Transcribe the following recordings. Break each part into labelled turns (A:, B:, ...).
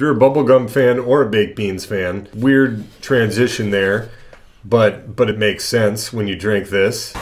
A: If you're a bubblegum fan or a baked beans fan, weird transition there, but but it makes sense when you drink this.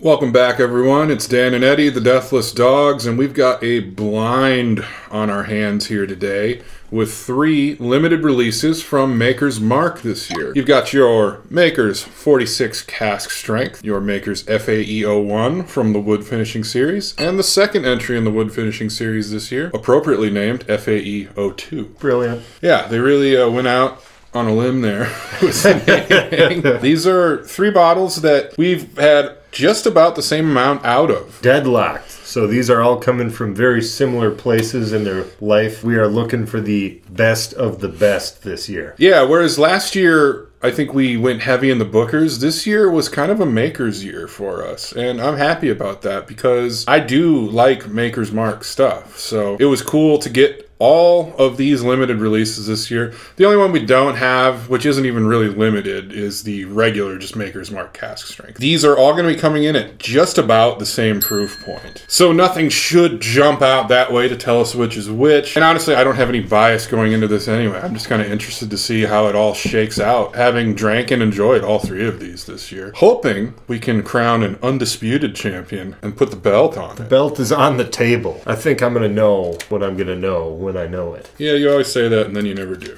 B: Welcome back, everyone. It's Dan and Eddie, the Deathless Dogs, and we've got a blind on our hands here today with three limited releases from Maker's Mark this year. You've got your Maker's 46 Cask Strength, your Maker's FAE01 from the Wood Finishing Series, and the second entry in the Wood Finishing Series this year, appropriately named FAE02.
A: Brilliant.
B: Yeah, they really uh, went out on a limb there. with the naming. These are three bottles that we've had just about the same amount out of.
A: Deadlocked. So these are all coming from very similar places in their life. We are looking for the best of the best this year.
B: Yeah, whereas last year I think we went heavy in the Booker's. This year was kind of a maker's year for us, and I'm happy about that because I do like maker's mark stuff. So it was cool to get all of these limited releases this year. The only one we don't have, which isn't even really limited, is the regular just Maker's Mark cask strength. These are all going to be coming in at just about the same proof point. So nothing should jump out that way to tell us which is which. And honestly, I don't have any bias going into this anyway. I'm just kind of interested to see how it all shakes out, having drank and enjoyed all three of these this year. Hoping we can crown an undisputed champion and put the belt on it.
A: Belt is on the table. I think I'm going to know what I'm going to know when I know it.
B: Yeah, you always say that and then you never do.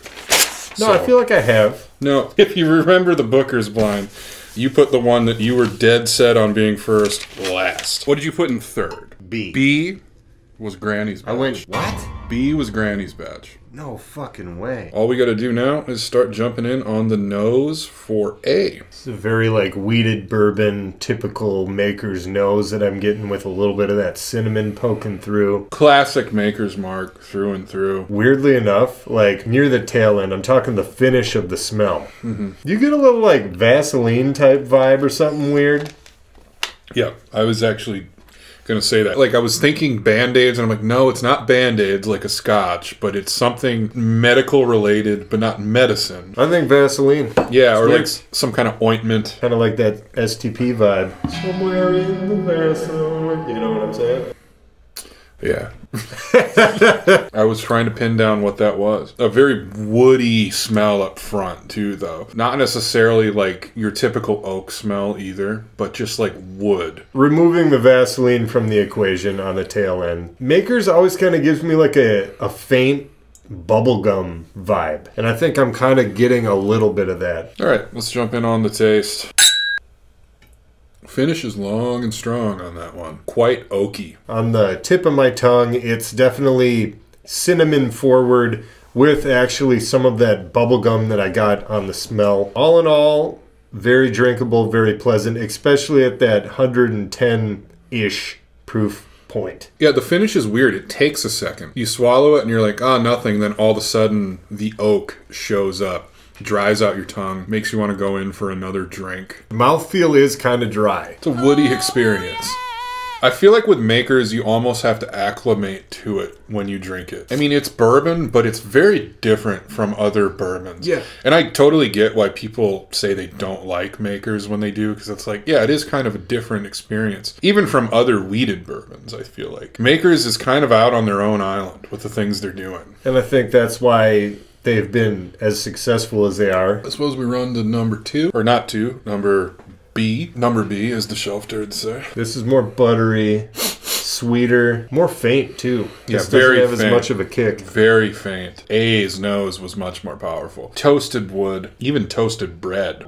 A: No, I feel like I have.
B: No, if you remember the Booker's blind, you put the one that you were dead set on being first last. What did you put in third?
A: B.
B: B was Granny's batch.
A: I went, what?
B: B was Granny's batch.
A: No fucking way.
B: All we got to do now is start jumping in on the nose for A.
A: It's a very like wheated bourbon, typical maker's nose that I'm getting with a little bit of that cinnamon poking through.
B: Classic Maker's Mark through and through.
A: Weirdly enough, like near the tail end, I'm talking the finish of the smell.
B: Mm-hmm.
A: You get a little like Vaseline type vibe or something weird.
B: Yeah, I was actually gonna say that. Like I was thinking band-aids and I'm like, no, it's not band-aids like a scotch, but it's something medical related, but not medicine.
A: I think Vaseline.
B: Yeah, or
A: weird.
B: like some kind of ointment.
A: Kind of like that STP vibe. Somewhere in the Vaseline. You know what I'm saying?
B: Yeah. I was trying to pin down what that was. A very woody smell up front, too, though. Not necessarily like your typical oak smell either, but just like wood.
A: Removing the Vaseline from the equation on the tail end. Makers always kind of gives me like a, a faint bubblegum vibe. And I think I'm kind of getting a little bit of that.
B: All right, let's jump in on the taste. Finish is long and strong on that one. Quite oaky.
A: On the tip of my tongue, it's definitely cinnamon forward with actually some of that bubblegum that I got on the smell. All in all, very drinkable, very pleasant, especially at that 110 ish proof point.
B: Yeah, the finish is weird. It takes a second. You swallow it and you're like, ah, nothing. Then all of a sudden, the oak shows up, dries out your tongue, makes you want to go in for another drink.
A: Mouthfeel is kind of dry.
B: It's a woody experience. I feel like with makers, you almost have to acclimate to it when you drink it. I mean, it's bourbon, but it's very different from other bourbons.
A: Yeah.
B: And I totally get why people say they don't like makers when they do, because it's like, yeah, it is kind of a different experience. Even from other wheated bourbons, I feel like. Makers is kind of out on their own island with the things they're doing.
A: And I think that's why they've been as successful as they are.
B: I suppose we run to number two, or not two, number B. Number B, as the shelf turd say.
A: This is more buttery, sweeter, more faint too.
B: Yeah,
A: this
B: very
A: doesn't have
B: faint.
A: as much of a kick.
B: Very faint. A's nose was much more powerful. Toasted wood, even toasted bread.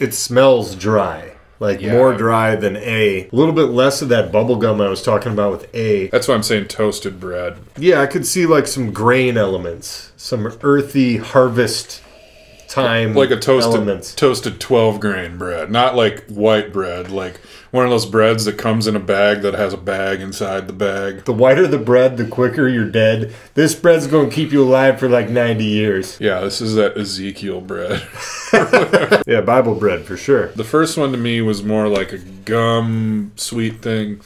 A: It smells dry. Like
B: Yeah.
A: more dry than A. A little bit less of that bubblegum I was talking about with A.
B: That's why I'm saying toasted bread.
A: Yeah, I could see like some grain elements, some earthy harvest time
B: Like a toasted
A: elements.
B: toasted 12 grain bread. Not like white bread, like one of those breads that comes in a bag that has a bag inside the bag.
A: The whiter the bread, the quicker you're dead. This bread's going to keep you alive for like 90 years.
B: Yeah, this is that Ezekiel bread.
A: Yeah, Bible bread for sure.
B: The first one to me was more like a gum sweet thing.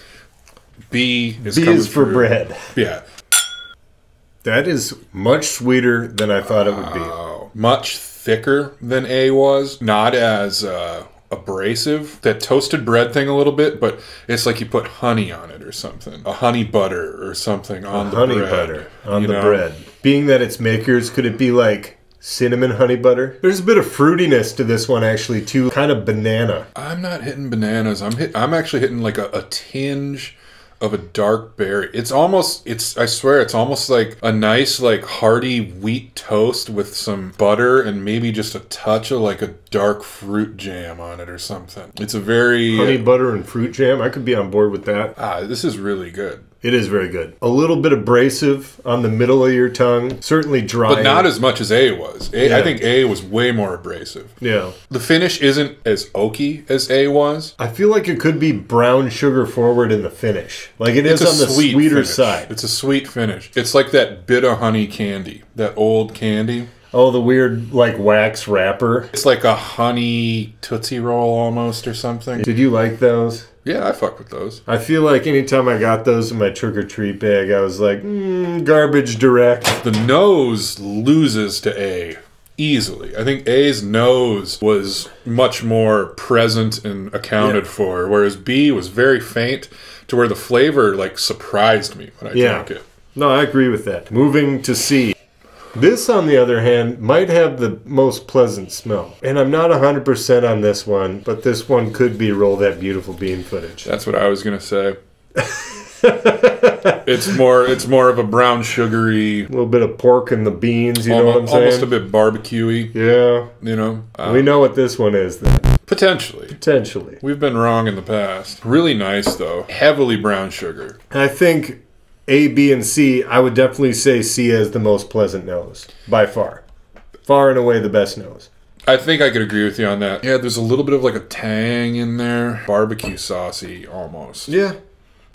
B: B is
A: B is for
B: through.
A: bread.
B: Yeah.
A: That is much sweeter than I thought it would be.
B: Oh, much thicker than A was. Not as uh, abrasive. That toasted bread thing a little bit, but it's like you put honey on it or something. A honey butter or something on the
A: honey
B: bread,
A: butter on the
B: know?
A: bread. Being that it's makers, could it be like cinnamon honey butter? There's a bit of fruitiness to this one actually too, kind of banana.
B: I'm not hitting bananas. I'm hit, I'm actually hitting like a, a tinge of a dark berry. It's almost it's I swear it's almost like a nice like hearty wheat toast with some butter and maybe just a touch of like a dark fruit jam on it or something. It's a very
A: Honey butter and fruit jam. I could be on board with that.
B: ah this is really good.
A: It is very good. A little bit abrasive on the middle of your tongue. Certainly dry.
B: But not as much as A was. A, I
A: Yeah.
B: think A was way more abrasive.
A: Yeah.
B: The finish isn't as oaky as A was.
A: I feel like it could be brown sugar forward in the finish. Like it is
B: It's a
A: on the
B: sweet
A: sweeter
B: finish.
A: side.
B: It's a sweet finish. It's like that bit of honey candy, that old candy.
A: Oh, the weird like wax wrapper.
B: It's like a honey tootsie roll almost or something.
A: Did you like those?
B: Yeah, I fuck with those.
A: I feel like anytime I got those in my trick or treat bag, I was like, mm, garbage direct.
B: The nose loses to A easily. I think A's nose was much more present and accounted
A: Yeah.
B: for, whereas B was very faint to where the flavor like surprised me when I
A: Yeah.
B: drank it.
A: No, I agree with that. Moving to C. This, on the other hand, might have the most pleasant smell. And I'm not 100% on this one, but this one could be Roll That Beautiful Bean footage.
B: That's what I was gonna say. it's more it's more of a brown sugary
A: A little bit of pork in the beans, you know what I'm saying?
B: almost a bit barbecuey,
A: yeah.
B: you know? Uh,
A: we know what this one is then.
B: potentially.
A: Potentially.
B: We've been wrong in the past. Really nice though. Heavily brown sugar.
A: I think A, B, and C, I would definitely say C has the most pleasant nose. By far. Far and away the best nose.
B: I think I could agree with you on that. Yeah, there's a little bit of like a tang in there. Barbecue saucy almost.
A: Yeah.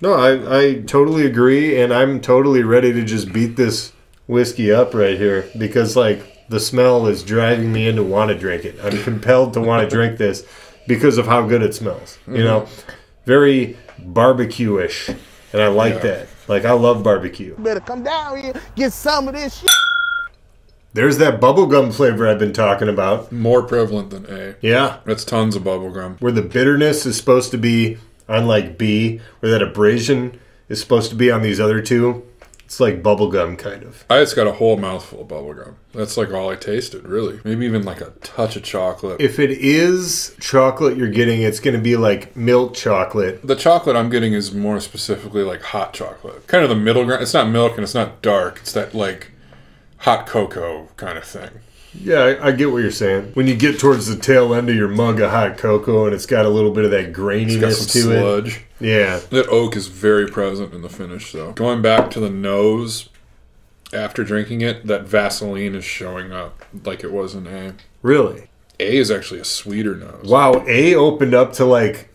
A: No, I, I totally agree, and I'm totally ready to just beat this whiskey up right here because, like, the smell is driving me in to want to drink it. I'm compelled to want to drink this because of how good it smells. You mm-hmm. know, very barbecue ish, and I like
B: Yeah.
A: that. Like, I love barbecue.
C: better come down here, get some of this shit.
A: There's that bubblegum flavor I've been talking about.
B: More prevalent than A.
A: Yeah.
B: That's tons of bubblegum.
A: Where the bitterness is supposed to be on, like, B, where that abrasion is supposed to be on these other two. It's like bubblegum, kind of.
B: I just got a whole mouthful of bubblegum. That's like all I tasted, really. Maybe even like a touch of chocolate.
A: If it is chocolate you're getting, it's going to be like milk chocolate.
B: the chocolate I'm getting is more specifically like hot chocolate. Kind of the middle ground. It's not milk and it's not dark. It's that like hot cocoa kind of thing.
A: Yeah, I, I get what you're saying. When you get towards the tail end of your mug of hot cocoa and it's got a little bit of that graininess
B: some
A: to it.
B: sludge.
A: Yeah.
B: That oak is very present in the finish, though. Going back to the nose, after drinking it, that Vaseline is showing up like it was in A.
A: Really?
B: A is actually a sweeter nose.
A: Wow, A opened up to like,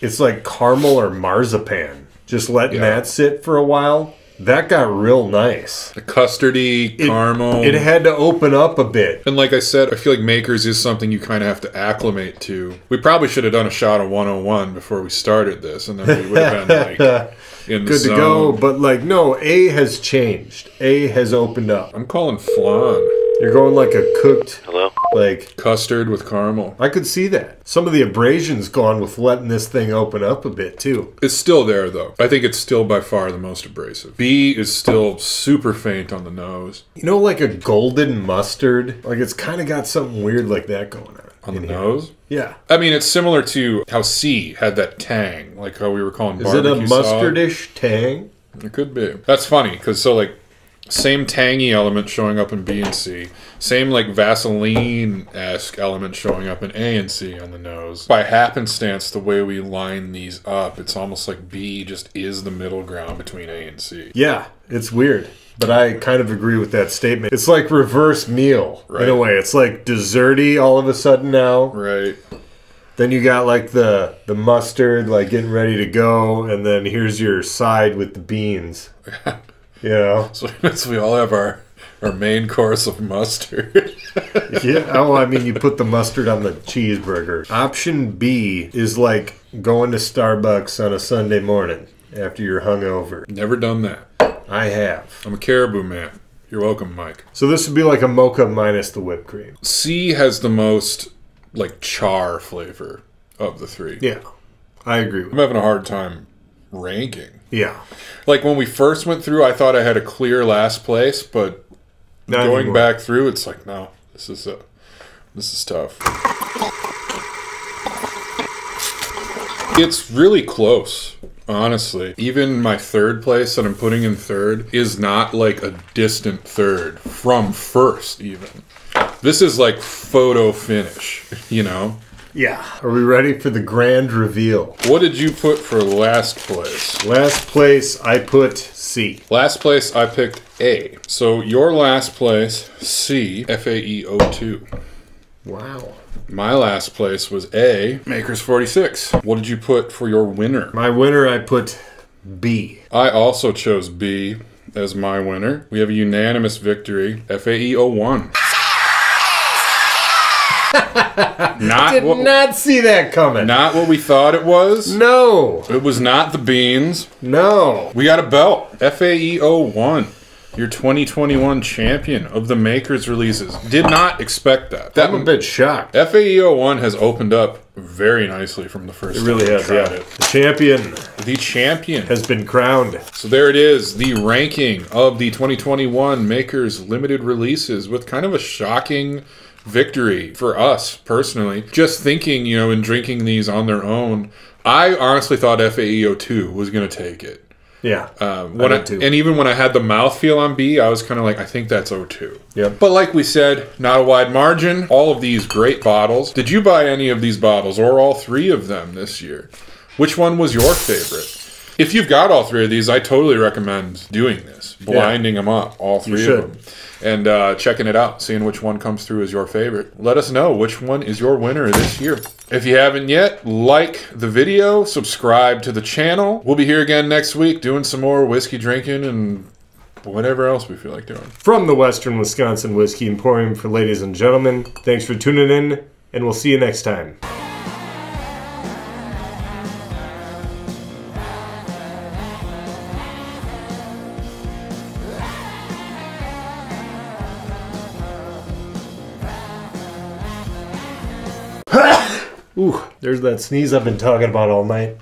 A: it's like caramel or marzipan. Just letting
B: Yeah.
A: that sit for a while. That got real nice.
B: The custardy,
A: It-
B: caramel.
A: It had to open up a bit.
B: and like I said, I feel like Makers is something you kind of have to acclimate to. We probably should have done a shot of 101 before we started this, and then we would have been like in the
A: Good to go. But like, no, A has changed. A has opened up.
B: I'm calling flan.
A: You're going like a cooked,
D: Hello?
A: Like,
B: Custard with caramel.
A: I could see that. Some of the abrasion's gone with letting this thing open up a bit too.
B: It's still there though. I think it's still by far the most abrasive. B is still super faint on the nose.
A: You know, like a golden mustard. Like it's kind of got something weird like that going on.
B: On the
A: here.
B: nose?
A: Yeah.
B: I mean, it's similar to how C had that tang, like how we were calling
A: Is it a mustardish tang?
B: It could be. That's funny because so like same tangy element showing up in B and C, same like Vaseline esque element showing up in A and C on the nose. By happenstance, the way we line these up, it's almost like B just is the middle ground between A and C.
A: Yeah, it's weird. But I kind of agree with that statement. It's like reverse meal in
B: Right.
A: a way. It's like desserty all of a sudden now.
B: Right.
A: Then you got like the the mustard, like getting ready to go, and then here's your side with the beans. Know?
B: So, so we all have our our main course of mustard.
A: Yeah. Oh, I mean, you put the mustard on the cheeseburger. Option B is like going to Starbucks on a Sunday morning after you're hungover.
B: Never done that.
A: I have.
B: I'm a Caribou man. You're welcome, Mike.
A: So this would be like a mocha minus the whipped cream.
B: C has the most like char flavor of the three.
A: Yeah, I agree with
B: I'm having a hard time ranking.
A: Yeah.
B: Like when we first went through, I thought I had a clear last place, but
A: Not
B: going
A: anymore.
B: back through, it's like no, this is a, this is tough. It's really close, honestly. Even my third place that I'm putting in third is not like a distant third from first, even. This is like photo finish, you know?
A: Yeah. Are we ready for the grand reveal?
B: What did you put for last place?
A: Last place, I put C.
B: Last place, I picked A. So your last place, C, F A E O 2.
A: Wow.
B: My last place was A, Makers 46. What did you put for your winner?
A: My winner, I put B.
B: I also chose B as my winner. We have a unanimous victory, F A E O 1. not,
A: Did
B: what,
A: not see that coming.
B: not what we thought it was.
A: No.
B: It was not the beans.
A: No.
B: We got a belt. FAEO1. Your 2021 champion of the Makers releases. Did not expect that. That
A: I'm a bit shocked.
B: FAEO1 has opened up very nicely from the first
A: It really has, yeah.
B: it.
A: The champion
B: The champion.
A: has been crowned.
B: So there it is, the ranking of the 2021 Makers limited releases with kind of a shocking victory for us personally. Just thinking, you know, and drinking these on their own, I honestly thought FAEO2 was going to take it.
A: Yeah.
B: Um, when
A: I
B: I, and even when I had the mouthfeel on B, I was kind of like, I think that's O2.
A: Yep.
B: But like we said, not a wide margin. All of these great bottles. Did you buy any of these bottles or all three of them this year? Which one was your favorite? If you've got all three of these, I totally recommend doing this, blinding them up, all three of them, and uh, checking it out, seeing which one comes through as your favorite. Let us know which one is your winner this year. If you haven't yet, like the video, subscribe to the channel. We'll be here again next week doing some more whiskey drinking and whatever else we feel like doing.
A: From the Western Wisconsin Whiskey Emporium for ladies and gentlemen, thanks for tuning in, and we'll see you next time. There's that sneeze I've been talking about all night.